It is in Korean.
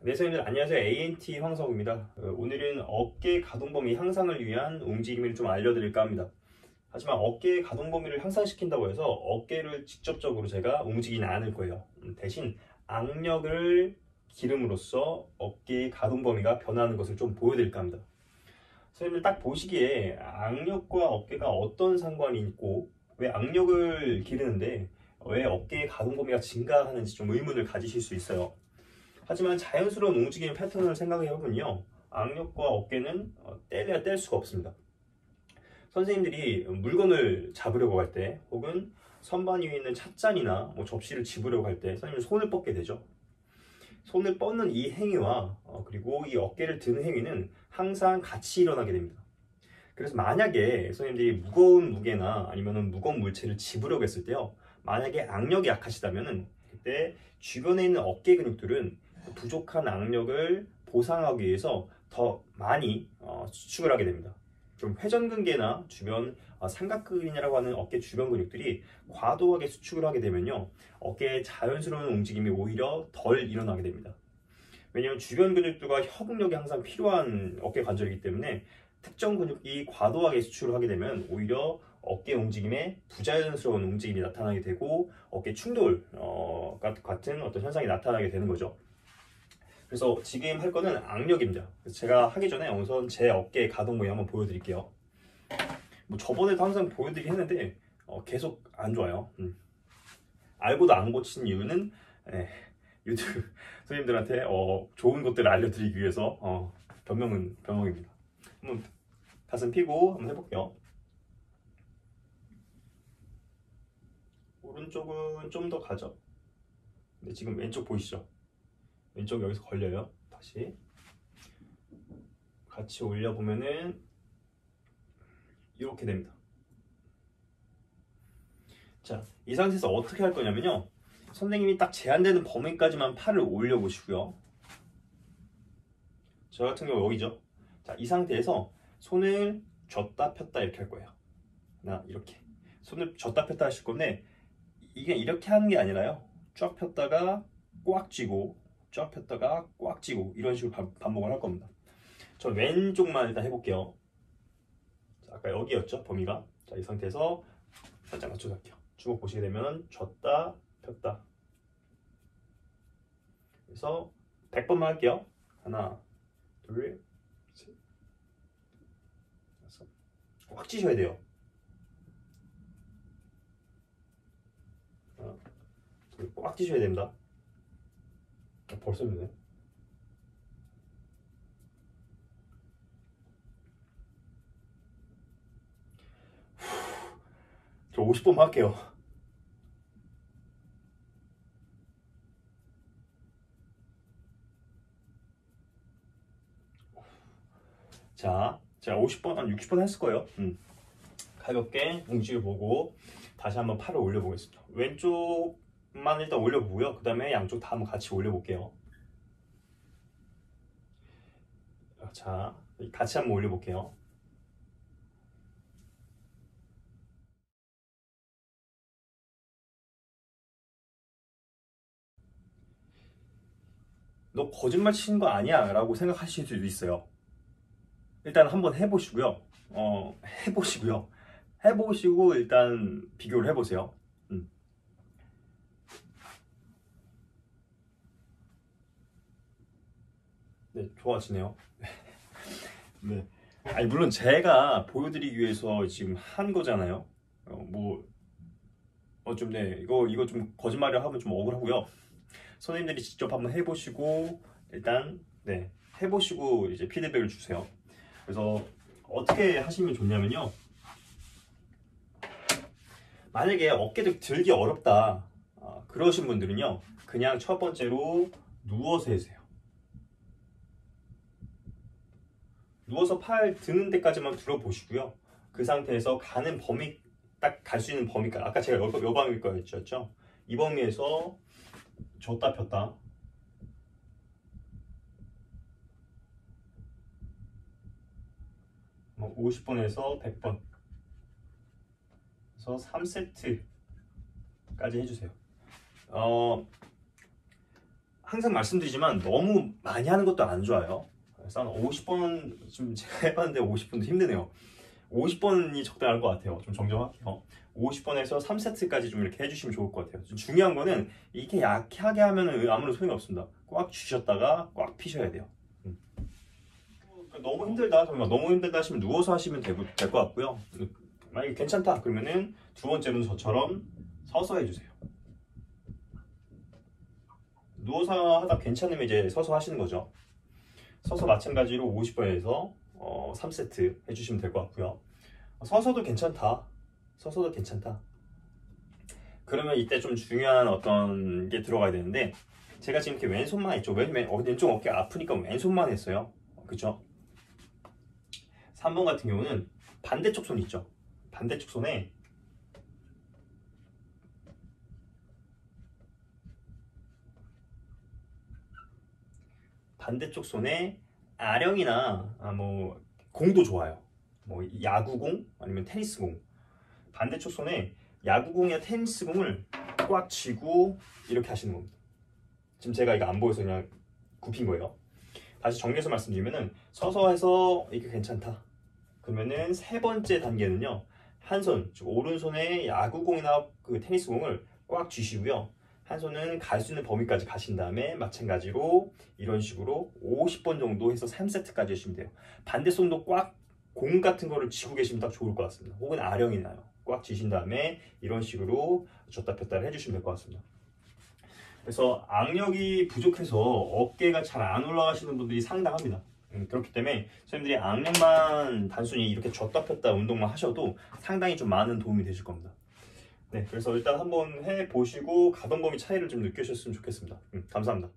네, 선생님들 안녕하세요. ANT 황석우입니다. 어, 오늘은 어깨 가동 범위 향상을 위한 움직임을 좀 알려드릴까 합니다. 하지만 어깨 가동 범위를 향상시킨다고 해서 어깨를 직접적으로 제가 움직이지는 않을 거예요. 음, 대신 악력을 기름으로써 어깨의 가동 범위가 변하는 것을 좀 보여드릴까 합니다. 선생님들 딱 보시기에 악력과 어깨가 어떤 상관이 있고 왜 악력을 기르는데 왜 어깨의 가동 범위가 증가하는지 좀 의문을 가지실 수 있어요. 하지만 자연스러운 움직임 패턴을 생각해 보면요. 악력과 어깨는 어, 뗄래야 뗄 수가 없습니다. 선생님들이 물건을 잡으려고 할 때 혹은 선반 위에 있는 찻잔이나 뭐 접시를 집으려고 할 때 선생님 손을 뻗게 되죠. 손을 뻗는 이 행위와 어, 그리고 이 어깨를 드는 행위는 항상 같이 일어나게 됩니다. 그래서 만약에 선생님들이 무거운 무게나 아니면 무거운 물체를 집으려고 했을 때요. 만약에 악력이 약하시다면 그때 주변에 있는 어깨 근육들은 부족한 악력을 보상하기 위해서 더 많이 어, 수축을 하게 됩니다. 좀 회전근개나 주변 어, 삼각근이라고 하는 어깨 주변 근육들이 과도하게 수축을 하게 되면요 어깨의 자연스러운 움직임이 오히려 덜 일어나게 됩니다. 왜냐하면 주변 근육들과 협응력이 항상 필요한 어깨 관절이기 때문에 특정 근육이 과도하게 수축을 하게 되면 오히려 어깨 움직임에 부자연스러운 움직임이 나타나게 되고 어깨 충돌 어, 같은 어떤 현상이 나타나게 되는 거죠. 그래서 지금 할 거는 악력입니다. 제가 하기 전에 우선 제 어깨 가동 모양 한번 보여드릴게요. 뭐 저번에도 항상 보여드리긴 했는데 어, 계속 안 좋아요. 음. 알고도 안 고친 이유는 에, 유튜브 선생님들한테 어, 좋은 것들을 알려드리기 위해서 어, 변명은 변명입니다. 한번 가슴 피고 한번 해볼게요. 오른쪽은 좀 더 가죠. 근데 지금 왼쪽 보이시죠? 왼쪽 여기서 걸려요. 다시 같이 올려보면은 이렇게 됩니다. 자, 이 상태에서 어떻게 할 거냐면요. 선생님이 딱 제한되는 범위까지만 팔을 올려보시고요. 저 같은 경우 여기죠. 자, 이 상태에서 손을 줬다 폈다 이렇게 할 거예요. 하나, 이렇게. 손을 줬다 폈다 하실 건데, 이게 이렇게 하는 게 아니라요. 쫙 폈다가 꽉 쥐고 쫙 폈다가 꽉 쥐고 이런 식으로 반복을 할 겁니다. 저 왼쪽만 일단 해볼게요. 자, 아까 여기였죠 범위가. 자, 이 상태에서 살짝 맞춰서 할게요. 주먹 보시게 되면 줬다 폈다. 그래서 100번만 할게요. 하나, 둘, 셋, 다섯. 꽉 쥐셔야 돼요. 꽉 쥐셔야 됩니다. 벌써 힘드네. 저 50번 할게요. 자, 제가 50번, 한 60번 했을 거예요. 음. 가볍게 움직여 보고 다시 한번 팔을 올려보겠습니다. 왼쪽 만 일단 올려보고요. 그 다음에 양쪽 다 한번 같이 올려볼게요. 자, 같이 한번 올려볼게요. 너 거짓말 치는 거 아니야? 라고 생각하실 수도 있어요. 일단 한번 해보시고요. 어, 해보시고요. 해보시고 일단 비교를 해보세요. 네, 좋아지네요. 네. 아니 물론 제가 보여드리기 위해서 지금 한 거잖아요. 어, 뭐 어, 좀, 네, 이거, 이거 좀 거짓말을 하면 좀 억울하고요. 선생님들이 직접 한번 해보시고, 일단, 네, 해보시고 이제 피드백을 주세요. 그래서 어떻게 하시면 좋냐면요. 만약에 어깨를 들기 어렵다, 어, 그러신 분들은요, 그냥 첫 번째로 누워서 해주세요. 누워서 팔 드는 데까지만 들어보시고요. 그 상태에서 가는 범위 딱 갈 수 있는 범위까지 아까 제가 여, 여방일 거였죠. 이 범위에서 줬다 폈다 50번에서 100번 그래서 3세트까지 해주세요. 어, 항상 말씀드리지만 너무 많이 하는 것도 안 좋아요. 그래서 한 50번 좀 제가 해봤는데 50번도 힘드네요. 50번이 적당할 것 같아요. 좀 정정할게요. 50번에서 3세트까지 좀 이렇게 해주시면 좋을 것 같아요. 좀 중요한 거는 이렇게 약하게 하면은 아무런 소용이 없습니다. 꽉 쥐셨다가 꽉 피셔야 돼요. 음. 너무 힘들다, 정말 너무 힘들다 하시면 누워서 하시면 될 것 같고요. 만약에 괜찮다 그러면은 두 번째로는 저처럼 서서 해주세요. 누워서 하다 괜찮으면 이제 서서 하시는 거죠. 서서 마찬가지로 50번에서 어, 3세트 해주시면 될 것 같고요. 서서도 괜찮다. 서서도 괜찮다. 그러면 이때 좀 중요한 어떤 게 들어가야 되는데 제가 지금 이렇게 왼손만 했죠. 왼, 왼, 어, 왼쪽 어깨 아프니까 왼손만 했어요. 그죠? 3번 같은 경우는 반대쪽 손 있죠. 반대쪽 손에 반대쪽 손에 아령이나 아, 뭐 공도 좋아요. 뭐 야구공 아니면 테니스공. 반대쪽 손에 야구공이나 테니스공을 꽉 쥐고 이렇게 하시는 겁니다. 지금 제가 이거 안 보여서 그냥 굽힌 거예요. 다시 정리해서 말씀드리면은 서서 해서 이게 괜찮다. 그러면은 세 번째 단계는요. 한 손, 즉 오른손에 야구공이나 그 테니스공을 꽉 쥐시고요. 한 손은 갈 수 있는 범위까지 가신 다음에 마찬가지로 이런 식으로 50번 정도 해서 3세트까지 하시면 돼요. 반대 손도 꽉 공 같은 거를 쥐고 계시면 딱 좋을 것 같습니다. 혹은 아령이 나요. 꽉 쥐신 다음에 이런 식으로 줬다 폈다 해주시면 될 것 같습니다. 그래서 악력이 부족해서 어깨가 잘 안 올라가시는 분들이 상당합니다. 음, 그렇기 때문에 선생님들이 악력만 단순히 이렇게 줬다 폈다 운동만 하셔도 상당히 좀 많은 도움이 되실 겁니다. 네, 그래서 일단 한번 해 보시고 가동 범위 차이를 좀 느끼셨으면 좋겠습니다. 음, 감사합니다.